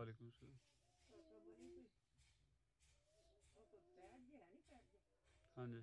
वालेकुम सलाम हाँ जी